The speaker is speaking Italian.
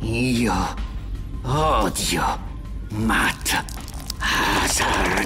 Io odio Matt Hazard.